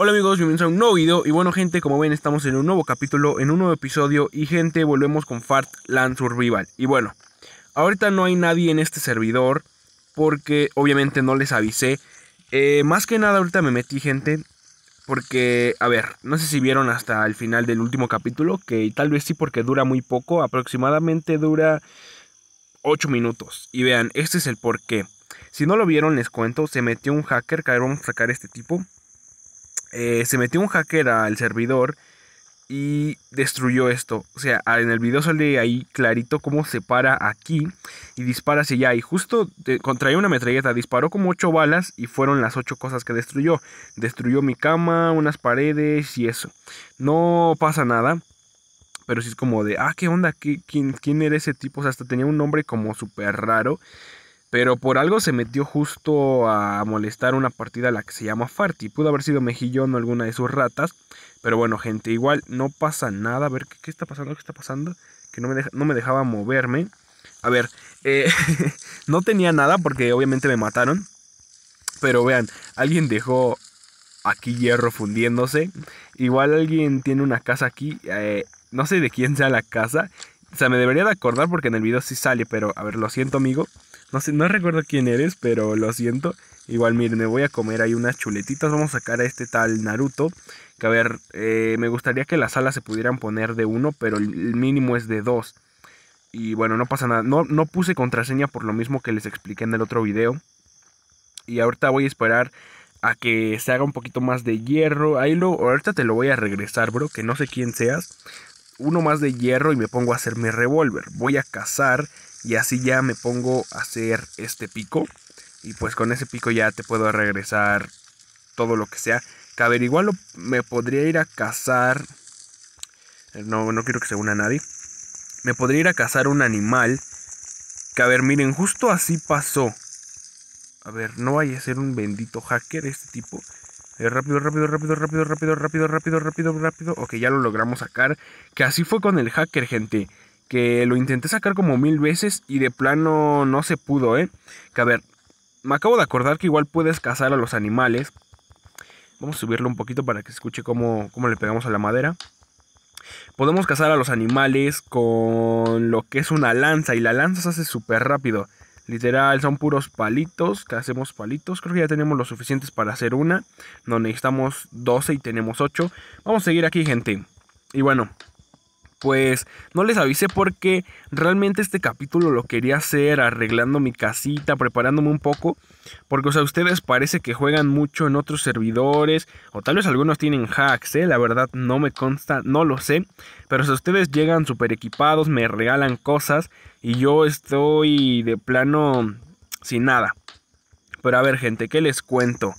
Hola amigos, bienvenidos a un nuevo video. Y bueno gente, como ven estamos en un nuevo capítulo, en un nuevo episodio. Y gente, volvemos con Fart Land Survival. Y bueno, ahorita no hay nadie en este servidor porque obviamente no les avisé, eh, más que nada ahorita me metí gente porque, a ver, no sé si vieron hasta el final del último capítulo, que tal vez sí porque dura muy poco, aproximadamente dura 8 minutos. Y vean, este es el por qué. Si no lo vieron, les cuento, se metió un hacker, vamos a sacar este tipo. Eh, se metió un hacker al servidor y destruyó esto. O sea, en el video sale ahí clarito cómo se para aquí y dispara hacia allá. Y justo contraía una metralleta, disparó como 8 balas y fueron las 8 cosas que destruyó. Destruyó mi cama, unas paredes y eso. No pasa nada. Pero sí es como de, ah, ¿qué onda? quién, ¿Quién era ese tipo? O sea, hasta tenía un nombre como súper raro. Pero por algo se metió justo a molestar una partida a la que se llama Farty. Pudo haber sido Mejillón o alguna de sus ratas. Pero bueno, gente, igual no pasa nada. A ver, ¿qué, está pasando? ¿Qué está pasando? Que no me, no me dejaba moverme. A ver, eh, no tenía nada porque obviamente me mataron. Pero vean, alguien dejó aquí hierro fundiéndose. Igual alguien tiene una casa aquí. Eh, no sé de quién sea la casa. O sea, me debería de acordar porque en el video sí sale. Pero a ver, lo siento, amigo. No sé, no recuerdo quién eres, pero lo siento. Igual, miren, me voy a comer ahí unas chuletitas. Vamos a sacar a este tal Naruto. Que a ver, eh, me gustaría que las alas se pudieran poner de uno, pero el mínimo es de dos. Y bueno, no pasa nada. No, no puse contraseña por lo mismo que les expliqué en el otro video. Y ahorita voy a esperar a que se haga un poquito más de hierro. Ahí lo, ahorita te lo voy a regresar, bro, que no sé quién seas. Uno más de hierro y me pongo a hacer mi revólver. Voy a cazar y así ya me pongo a hacer este pico. Y pues con ese pico ya te puedo regresar todo lo que sea. Que a ver, igual me podría ir a cazar. Eh, no, no quiero que se una nadie. Me podría ir a cazar un animal. Que a ver, miren, justo así pasó. A ver, no vaya a ser un bendito hacker este tipo. rápido, rápido, rápido, rápido, rápido, rápido, rápido, rápido, rápido. Ok, ya lo logramos sacar. Que así fue con el hacker, gente que lo intenté sacar como mil veces y de plano no se pudo, ¿eh? Que a ver, me acabo de acordar que igual puedes cazar a los animales. Vamos a subirlo un poquito para que se escuche cómo, cómo le pegamos a la madera. Podemos cazar a los animales con lo que es una lanza y la lanza se hace súper rápido. Literal, son puros palitos, que hacemos palitos. Creo que ya tenemos lo suficientes para hacer una. No necesitamos 12 y tenemos 8. Vamos a seguir aquí, gente. Y bueno, pues no les avisé porque realmente este capítulo lo quería hacer arreglando mi casita, preparándome un poco. Porque, o sea, ustedes parece que juegan mucho en otros servidores. O tal vez algunos tienen hacks, ¿eh? La verdad no me consta, no lo sé. Pero si ustedes llegan súper equipados, me regalan cosas. Y yo estoy de plano sin nada. Pero a ver, gente, ¿qué les cuento?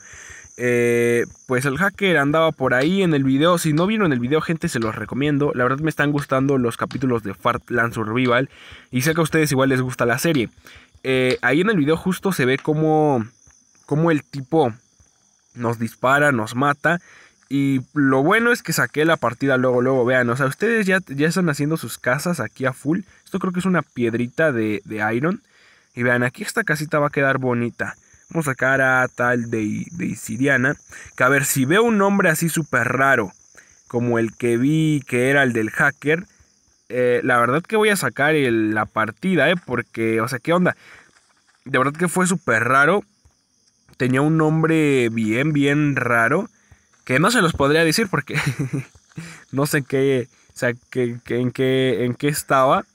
Eh, pues el hacker andaba por ahí en el video. Si no vieron el video, gente, se los recomiendo. La verdad me están gustando los capítulos de Fartland Survival. Y sé que a ustedes igual les gusta la serie. Eh, ahí en el video justo se ve como, como el tipo nos dispara, nos mata. Y lo bueno es que saqué la partida luego, luego, vean, o sea, ustedes ya, ya están haciendo sus casas aquí a full. Esto creo que es una piedrita de, de iron. Y vean, aquí esta casita va a quedar bonita. Vamos a sacar a tal de, de. Que a ver, si veo un nombre así súper raro, como el que vi que era el del hacker, eh, la verdad que voy a sacar la partida, ¿eh? Porque, o sea, ¿qué onda? De verdad que fue súper raro. Tenía un nombre bien, bien raro. Que no se los podría decir porque no sé qué, o sea, que, en, qué, en qué estaba.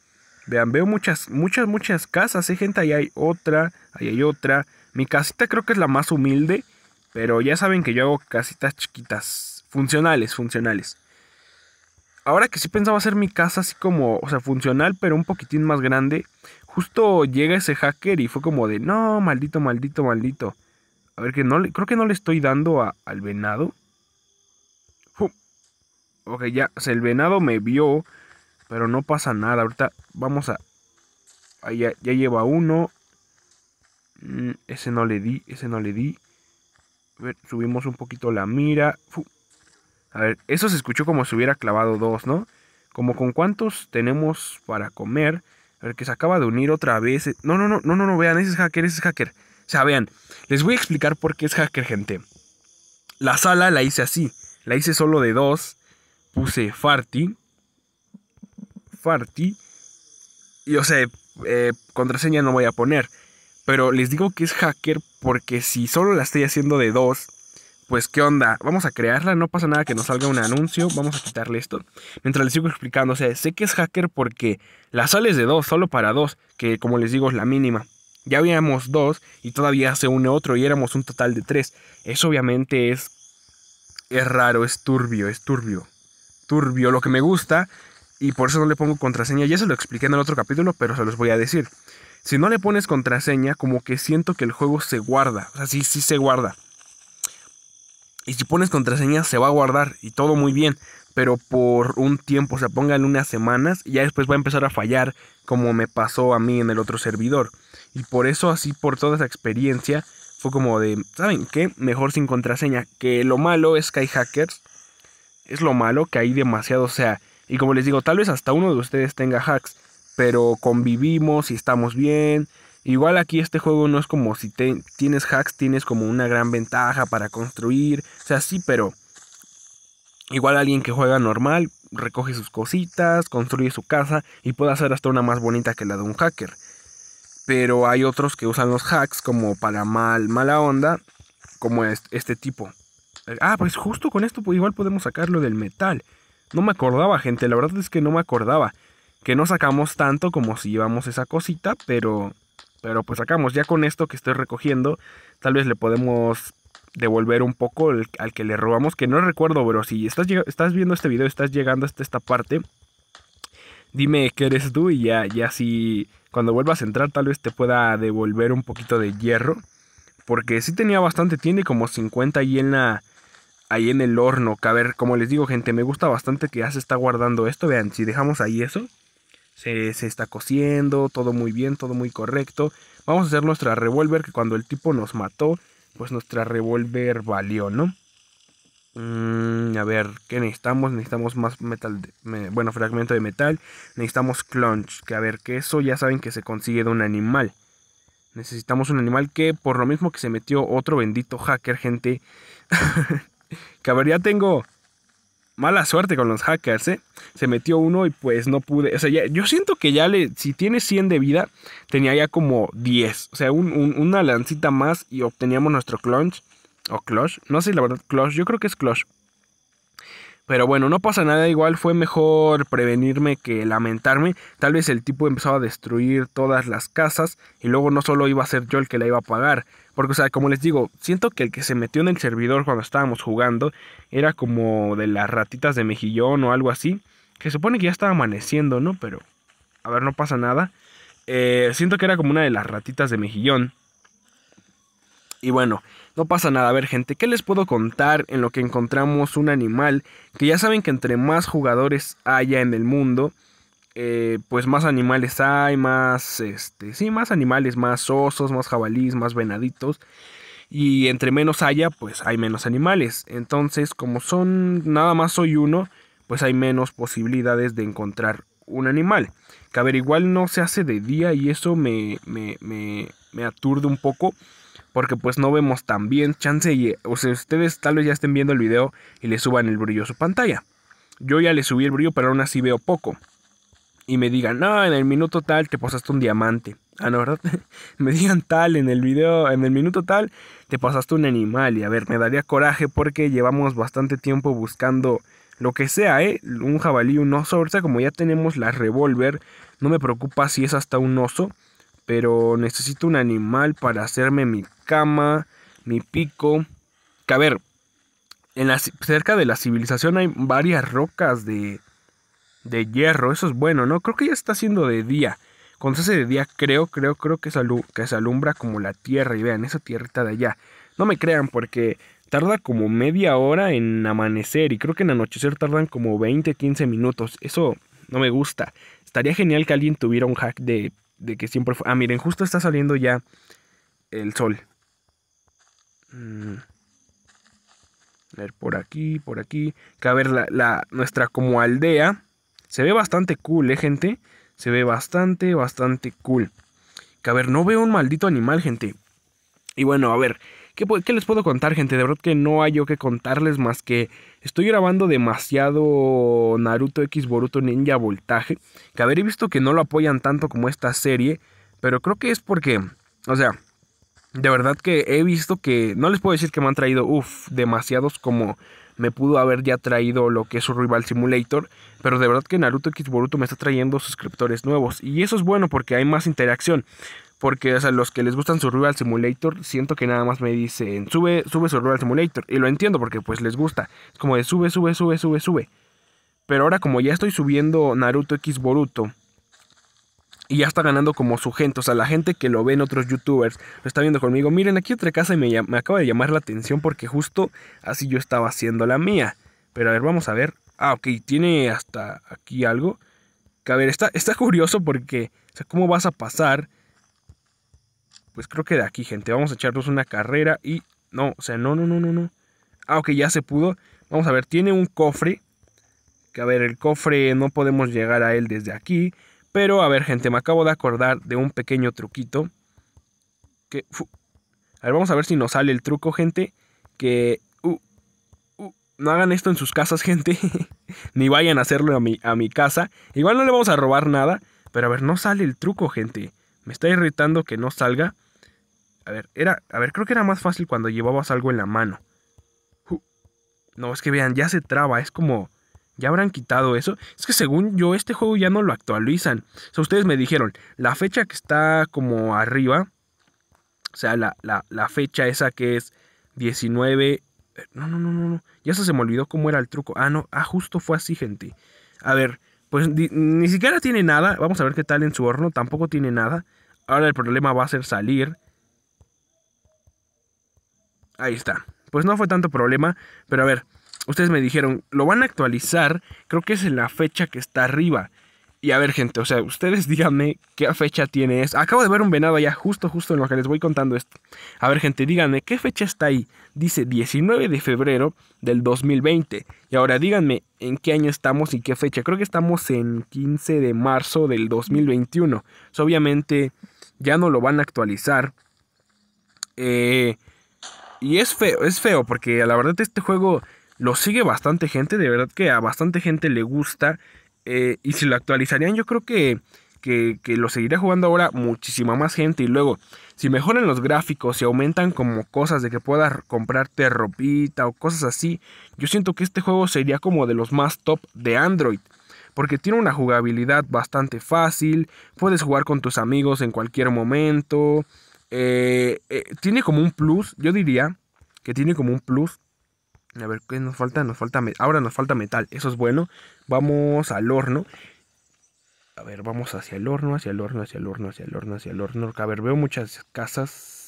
Vean, veo muchas, muchas, muchas casas. Hay ¿eh, gente, ahí hay otra, ahí hay otra. Mi casita creo que es la más humilde, pero ya saben que yo hago casitas chiquitas, funcionales, funcionales. Ahora que sí pensaba hacer mi casa así como, o sea, funcional, pero un poquitín más grande, justo llega ese hacker y fue como de, no, maldito, maldito, maldito. A ver, que no le, creo que no le estoy dando al venado. Ok, ya, o sea, el venado me vio, pero no pasa nada. Ahorita vamos a... Ahí ya, ya lleva uno, Mm, ese no le di, ese no le di. Subimos un poquito la mira. A ver, eso se escuchó como si hubiera clavado dos, ¿no? Como con cuántos tenemos para comer. A ver, que se acaba de unir otra vez. No, no, no, no, no, no, vean, ese es hacker, ese es hacker. O sea, vean, les voy a explicar por qué es hacker, gente. La sala la hice así. La hice solo de dos. Puse Farty. Farty. Y o sea, eh, contraseña no voy a poner. Pero les digo que es hacker porque si solo la estoy haciendo de dos, pues qué onda, vamos a crearla, no pasa nada que nos salga un anuncio, vamos a quitarle esto. Mientras les sigo explicando, o sea, sé que es hacker porque la sales de dos, solo para dos, que como les digo es la mínima. Ya habíamos dos y todavía se une otro y éramos un total de tres. Eso obviamente es, es raro, es turbio, es turbio. Turbio, lo que me gusta y por eso no le pongo contraseña. Ya se lo expliqué en el otro capítulo, pero se los voy a decir. Si no le pones contraseña, como que siento que el juego se guarda. O sea, sí, sí se guarda. Y si pones contraseña, se va a guardar y todo muy bien. Pero por un tiempo, o sea, pónganle unas semanas y ya después va a empezar a fallar, como me pasó a mí en el otro servidor. Y por eso, así, por toda esa experiencia, fue como de, ¿saben qué? Mejor sin contraseña. Que lo malo es que hay hackers. Es lo malo que hay demasiado, o sea, y como les digo, tal vez hasta uno de ustedes tenga hacks pero convivimos y estamos bien. Igual aquí este juego no es como si tienes hacks, tienes como una gran ventaja para construir. O sea, sí, pero igual alguien que juega normal recoge sus cositas, construye su casa y puede hacer hasta una más bonita que la de un hacker. Pero hay otros que usan los hacks como para mal, mala onda, como este tipo. Ah, pues justo con esto pues igual podemos sacarlo del metal. No me acordaba, gente, la verdad es que no me acordaba que no sacamos tanto como si llevamos esa cosita, pero, pero pues sacamos. Ya con esto que estoy recogiendo, tal vez le podemos devolver un poco al que le robamos, que no recuerdo, pero si estás, viendo este video, estás llegando hasta esta parte, dime qué eres tú y ya, ya si cuando vuelvas a entrar tal vez te pueda devolver un poquito de hierro. Porque sí tenía bastante, tiene como 50 ahí en ahí en el horno. Que a ver, como les digo gente, me gusta bastante que ya se está guardando esto. Vean, si dejamos ahí eso, se, está cosiendo, todo muy bien, todo muy correcto. Vamos a hacer nuestra revólver que cuando el tipo nos mató, pues nuestra revólver valió, ¿no? Mm, a ver, ¿qué necesitamos? Necesitamos más metal, bueno, fragmento de metal. Necesitamos clunch, que a ver, que eso ya saben que se consigue de un animal. Necesitamos un animal que por lo mismo que se metió otro bendito hacker, gente. que a ver, ya tengo mala suerte con los hackers, ¿eh? Se metió uno y pues no pude. O sea, yo siento que ya le. Si tiene 100 de vida, tenía ya como 10. O sea, una lancita más y obteníamos nuestro clutch. O clutch. No sé la verdad, clutch. Yo creo que es clutch. Pero bueno, no pasa nada, igual fue mejor prevenirme que lamentarme. Tal vez el tipo empezaba a destruir todas las casas y luego no solo iba a ser yo el que la iba a pagar. Porque, o sea, como les digo, siento que el que se metió en el servidor cuando estábamos jugando era como de las ratitas de mejillón o algo así. Que supone que ya estaba amaneciendo, ¿no? Pero, a ver, no pasa nada. Eh, siento que era como una de las ratitas de mejillón. Y bueno, no pasa nada. A ver, gente, ¿qué les puedo contar en lo que encontramos un animal? Que ya saben que entre más jugadores haya en el mundo, eh, pues más animales hay, más, este, sí, más animales, más osos, más jabalís, más venaditos. Y entre menos haya, pues hay menos animales. Entonces, como son, nada más soy uno, pues hay menos posibilidades de encontrar un animal. Que a ver, igual no se hace de día y eso me, me, me, me aturde un poco porque pues no vemos tan bien. Chance y, o sea, ustedes tal vez ya estén viendo el video y le suban el brillo a su pantalla. Yo ya le subí el brillo, pero aún así veo poco. Y me digan, no, en el minuto tal te pasaste un diamante. Ah, no, ¿verdad? me digan tal, en el video, en el minuto tal, te pasaste un animal. Y a ver, me daría coraje porque llevamos bastante tiempo buscando lo que sea, ¿eh? Un jabalí, un oso. Ahorita como ya tenemos la revólver, no me preocupa si es hasta un oso pero necesito un animal para hacerme mi cama, mi pico. Que a ver, en la, cerca de la civilización hay varias rocas de, de hierro, eso es bueno, ¿no? Creo que ya está haciendo de día. Cuando se hace de día, creo, creo, creo que que se alumbra como la tierra. Y vean, esa tierrita de allá. No me crean porque tarda como media hora en amanecer y creo que en anochecer tardan como 20, 15 minutos. Eso no me gusta. Estaría genial que alguien tuviera un hack de de que siempre. Ah, miren, justo está saliendo ya el sol. Mm. A ver, por aquí, por aquí. Que a ver, la, nuestra como aldea se ve bastante cool, ¿eh, gente? Se ve bastante, bastante cool. Que a ver, no veo un maldito animal, gente. Y bueno, a ver, ¿qué, ¿qué, les puedo contar, gente? De verdad que no hay yo que contarles más que estoy grabando demasiado Naruto X Boruto Ninja Voltaje. Que haber visto que no lo apoyan tanto como esta serie. Pero creo que es porque, o sea, de verdad que he visto que, no les puedo decir que me han traído, uff, demasiados como me pudo haber ya traído lo que es su Rival Simulator, pero de verdad que Naruto X Boruto me está trayendo suscriptores nuevos y eso es bueno porque hay más interacción. Porque, o sea, los que les gustan Survival Simulator, siento que nada más me dicen, sube, sube Survival Simulator. Y lo entiendo porque pues les gusta. Es como de sube, sube, sube, sube, sube. Pero ahora como ya estoy subiendo Naruto X Boruto, y ya está ganando como su gente. O sea, la gente que lo ven otros youtubers lo está viendo conmigo. Miren, aquí otra casa y me, me acaba de llamar la atención porque justo así yo estaba haciendo la mía. Pero a ver, vamos a ver. Ah, ok, tiene hasta aquí algo. Que a ver, está, está curioso porque, o sea, ¿cómo vas a pasar? Pues creo que de aquí, gente. Vamos a echarnos una carrera y... No, o sea, no, no, no, no, no. Ah, ok, ya se pudo. Vamos a ver, tiene un cofre. Que a ver, el cofre no podemos llegar a él desde aquí. Pero a ver, gente, me acabo de acordar de un pequeño truquito. Que. A ver, vamos a ver si nos sale el truco, gente. Que. No hagan esto en sus casas, gente. Ni vayan a hacerlo a mi, a mi casa. Igual no le vamos a robar nada. Pero a ver, no sale el truco, gente. Me está irritando que no salga. A ver, era. A ver, creo que era más fácil cuando llevabas algo en la mano. no, es que vean, ya se traba. Es como. ¿Ya habrán quitado eso? Es que según yo, este juego ya no lo actualizan. O sea, ustedes me dijeron, la fecha que está como arriba, o sea, la, fecha esa que es 19... No, no, no, no, no. Ya se me olvidó cómo era el truco. Ah, no, ah, justo fue así, gente. A ver, pues ni siquiera tiene nada. Vamos a ver qué tal en su horno. Tampoco tiene nada. Ahora el problema va a ser salir. Ahí está. Pues no fue tanto problema. Pero a ver, ustedes me dijeron, lo van a actualizar, creo que es en la fecha que está arriba. Y a ver, gente, o sea, ustedes díganme qué fecha tiene eso. Acabo de ver un venado allá, justo, justo en lo que les voy contando esto. A ver, gente, díganme qué fecha está ahí. Dice 19 de febrero del 2020. Y ahora díganme en qué año estamos y qué fecha. Creo que estamos en 15 de marzo del 2021. obviamente ya no lo van a actualizar. Eh, y es feo, es feo porque la verdad este juego lo sigue bastante gente, de verdad que a bastante gente le gusta. Eh, y si lo actualizarían, yo creo que, que, lo seguiría jugando ahora muchísima más gente. Y luego, si mejoran los gráficos, si aumentan como cosas de que puedas comprarte ropita o cosas así, yo siento que este juego sería como de los más top de Android. Porque tiene una jugabilidad bastante fácil, puedes jugar con tus amigos en cualquier momento. Eh, eh, tiene como un plus, yo diría que tiene como un plus a ver, ¿qué nos falta? Nos falta ahora nos falta metal. Eso es bueno. Vamos al horno. A ver, vamos hacia el horno, hacia el horno, hacia el horno, hacia el horno, hacia el horno. A ver, veo muchas casas.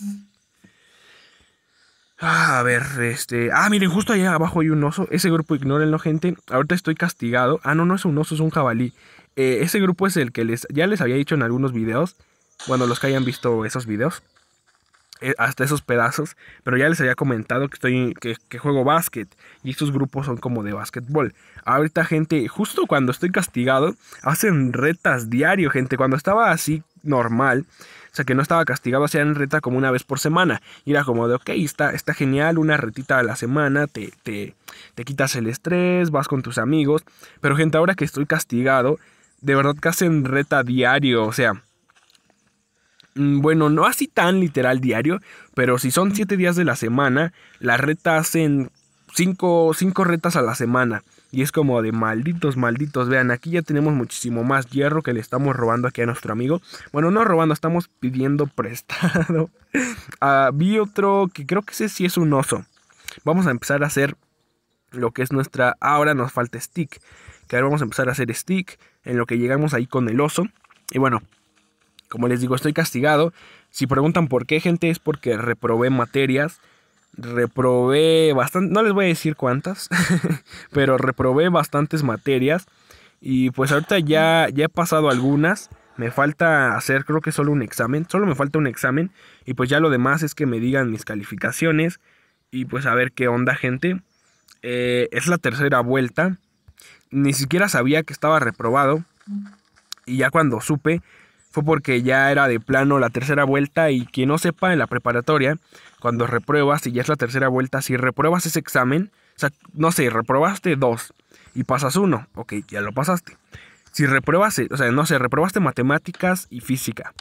Ah, a ver, este. Ah, miren, justo allá abajo hay un oso. Ese grupo, ignórenlo, gente. Ahorita estoy castigado. Ah, no, no es un oso, es un jabalí. Eh, ese grupo es el que les. Ya les había dicho en algunos videos. Bueno, los que hayan visto esos videos. Eh, hasta esos pedazos, pero ya les había comentado que estoy que, juego básquet y estos grupos son como de básquetbol. Ahorita gente, justo cuando estoy castigado, hacen retas diario, gente, cuando estaba así normal, o sea que no estaba castigado, hacían reta como una vez por semana. Y era como de, ok, está, está genial, una retita a la semana, te, te, te quitas el estrés, vas con tus amigos. Pero gente, ahora que estoy castigado, de verdad que hacen reta diario, o sea, bueno, no así tan literal diario, pero si son siete días de la semana, la reta hacen cinco, cinco retas a la semana. Y es como de malditos, malditos. Vean, aquí ya tenemos muchísimo más hierro que le estamos robando aquí a nuestro amigo. Bueno, no robando, estamos pidiendo prestado. Ah, vi otro que creo que ese sí es un oso. Vamos a empezar a hacer lo que es nuestra... Ahora nos falta stick. Que ahora vamos a empezar a hacer stick en lo que llegamos ahí con el oso. Y bueno, como les digo, estoy castigado. Si preguntan por qué, gente, es porque reprobé materias. Reprobé bastante, no les voy a decir cuántas, pero reprobé bastantes materias. Y pues ahorita ya, ya he pasado algunas. Me falta hacer creo que solo un examen. Solo me falta un examen. Y pues ya lo demás es que me digan mis calificaciones. Y pues a ver qué onda, gente. Eh, es la tercera vuelta. Ni siquiera sabía que estaba reprobado. Y ya cuando supe, fue porque ya era de plano la tercera vuelta y quien no sepa en la preparatoria, cuando repruebas y ya es la tercera vuelta, si repruebas ese examen, o sea, no sé, reprobaste dos y pasas uno, ok, ya lo pasaste. Si repruebas, o sea, no sé, reprobaste matemáticas y física.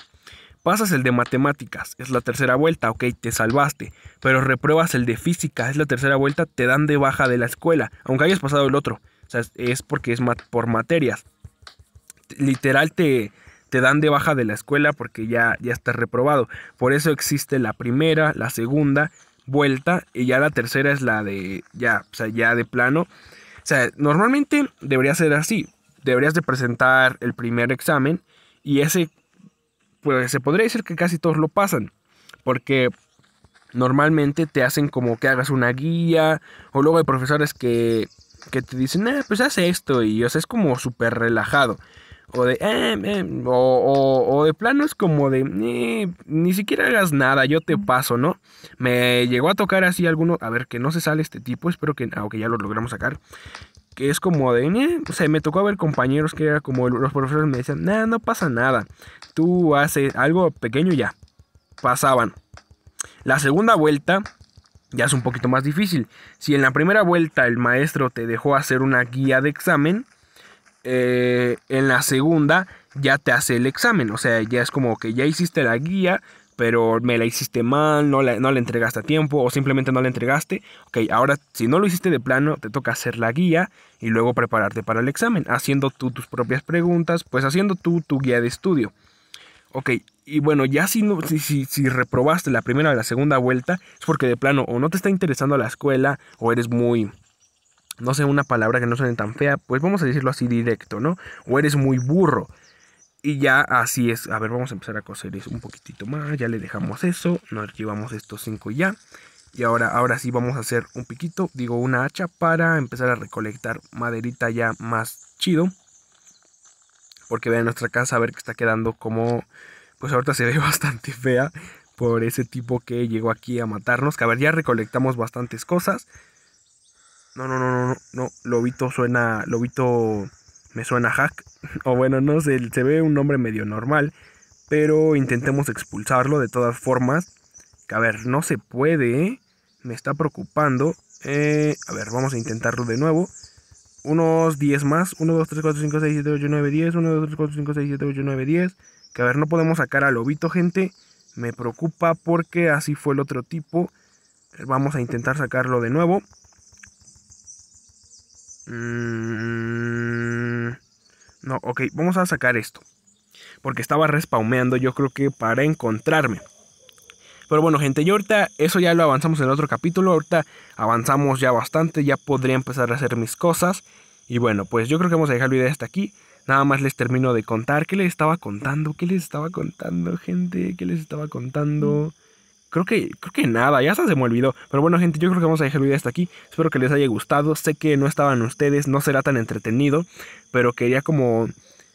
Pasas el de matemáticas, es la tercera vuelta, ok, te salvaste. Pero repruebas el de física, es la tercera vuelta, te dan de baja de la escuela, aunque hayas pasado el otro. O sea, es porque es por materias. Literal te, te dan de baja de la escuela porque ya, ya estás reprobado. Por eso existe la primera, la segunda vuelta y ya la tercera es la de ya, o sea, ya de plano. O sea, normalmente debería ser así. Deberías de presentar el primer examen y ese, pues se podría decir que casi todos lo pasan. Porque normalmente te hacen como que hagas una guía o luego hay profesores que, que te dicen, eh, pues haz esto y o sea, es como súper relajado. O de, eh, eh, o, de plano es como de, eh, ni siquiera hagas nada, yo te paso, ¿no? Me llegó a tocar así alguno, a ver, que no se sale este tipo, espero que, aunque ya lo logramos sacar. Que es como de, o sea, me tocó ver compañeros que era como los profesores me decían, nah, no pasa nada, tú haces algo pequeño y ya, pasaban. La segunda vuelta ya es un poquito más difícil. Si en la primera vuelta el maestro te dejó hacer una guía de examen, eh, en la segunda ya te hace el examen. O sea, ya es como que ya hiciste la guía, pero me la hiciste mal, no la, no la entregaste a tiempo o simplemente no la entregaste. Ok, ahora si no lo hiciste de plano, te toca hacer la guía y luego prepararte para el examen, haciendo tú tus propias preguntas, pues haciendo tú tu guía de estudio. Ok, y bueno, ya si, no, si, si, si, reprobaste la primera o la segunda vuelta, es porque de plano o no te está interesando la escuela o eres muy, no sé, una palabra que no suene tan fea, pues vamos a decirlo así directo, ¿no? O eres muy burro. Y ya así es. A ver, vamos a empezar a coser eso un poquitito más. Ya le dejamos eso. Nos llevamos estos cinco ya. Y ahora, ahora sí vamos a hacer un piquito, digo una hacha para empezar a recolectar maderita ya más chido. Porque vean nuestra casa, a ver que está quedando como... Pues ahorita se ve bastante fea por ese tipo que llegó aquí a matarnos. Que a ver, ya recolectamos bastantes cosas. No, no, no, no, no, no. Lobito suena. Lobito me suena hack. O bueno, no sé, se ve un nombre medio normal. Pero intentemos expulsarlo de todas formas. Que a ver, no se puede. ¿eh? Me está preocupando. Eh, a ver, vamos a intentarlo de nuevo. Unos 10 más. 1, 2, 3, 4, 5, 6, 7, 8, 9, 10. 1, 2, 3, 4, 5, 6, 7, 8, 9, 10. Que a ver, no podemos sacar al lobito, gente. Me preocupa porque así fue el otro tipo. Vamos a intentar sacarlo de nuevo. Mm, no, ok, vamos a sacar esto. Porque estaba respaumeando, yo creo que para encontrarme. Pero bueno, gente, yo ahorita eso ya lo avanzamos en el otro capítulo. Ahorita avanzamos ya bastante, ya podría empezar a hacer mis cosas. Y bueno, pues yo creo que vamos a dejar el video hasta aquí. Nada más les termino de contar. ¿Qué les estaba contando? ¿Qué les estaba contando, gente? ¿Qué les estaba contando? Creo que, creo que nada, ya se me olvidó. Pero bueno, gente, yo creo que vamos a dejar el video hasta aquí. Espero que les haya gustado. Sé que no estaban ustedes, no será tan entretenido. Pero quería como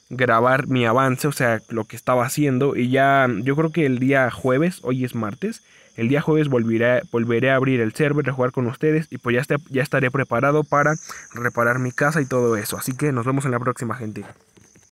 grabar mi avance, o sea, lo que estaba haciendo. Y ya, yo creo que el día jueves, hoy es martes. El día jueves volveré, volveré a abrir el server, a jugar con ustedes. Y pues ya, ya estaré preparado para reparar mi casa y todo eso. Así que nos vemos en la próxima, gente.